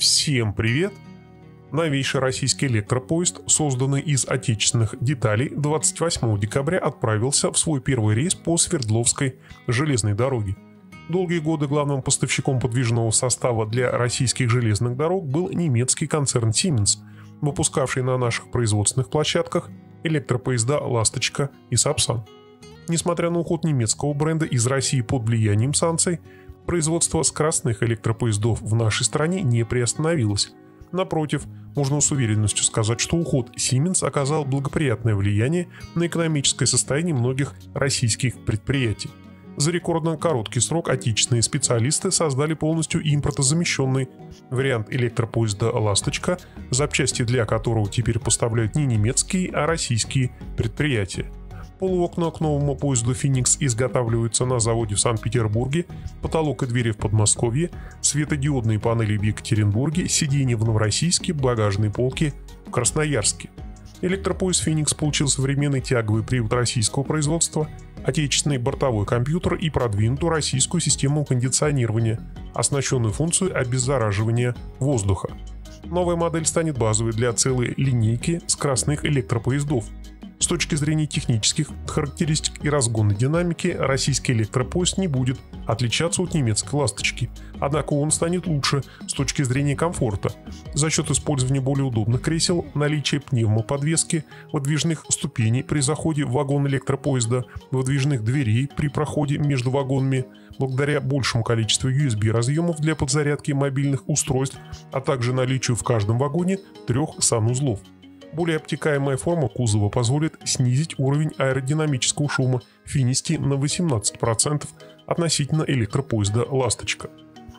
Всем привет! Новейший российский электропоезд, созданный из отечественных деталей, 28 декабря отправился в свой первый рейс по Свердловской железной дороге. Долгие годы главным поставщиком подвижного состава для российских железных дорог был немецкий концерн Siemens, выпускавший на наших производственных площадках электропоезда «Ласточка» и «Сапсан». Несмотря на уход немецкого бренда из России под влиянием санкций, производство скоростных электропоездов в нашей стране не приостановилось. Напротив, можно с уверенностью сказать, что уход Siemens оказал благоприятное влияние на экономическое состояние многих российских предприятий. За рекордно короткий срок отечественные специалисты создали полностью импортозамещенный вариант электропоезда «Ласточка», запчасти для которого теперь поставляют не немецкие, а российские предприятия – Полуокна к новому поезду «Феникс» изготавливаются на заводе в Санкт-Петербурге, потолок и двери в Подмосковье, светодиодные панели в Екатеринбурге, сиденья в Новороссийске, багажные полки в Красноярске. Электропоезд «Феникс» получил современный тяговый привод российского производства, отечественный бортовой компьютер и продвинутую российскую систему кондиционирования, оснащенную функцией обеззараживания воздуха. Новая модель станет базовой для целой линейки скоростных электропоездов – с точки зрения технических характеристик и разгонной динамики, российский электропоезд не будет отличаться от немецкой «Ласточки», однако он станет лучше с точки зрения комфорта за счет использования более удобных кресел, наличия пневмоподвески, выдвижных ступеней при заходе в вагон электропоезда, выдвижных дверей при проходе между вагонами, благодаря большему количеству USB разъемов для подзарядки мобильных устройств, а также наличию в каждом вагоне трех санузлов. Более обтекаемая форма кузова позволит снизить уровень аэродинамического шума Финисти на 18% относительно электропоезда «Ласточка».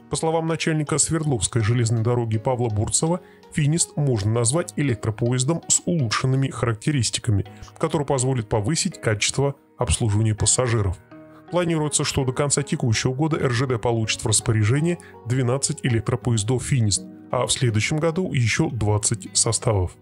По словам начальника Свердловской железной дороги Павла Бурцева, Финист можно назвать электропоездом с улучшенными характеристиками, который позволит повысить качество обслуживания пассажиров. Планируется, что до конца текущего года РЖД получит в распоряжение 12 электропоездов «Финист», а в следующем году еще 20 составов.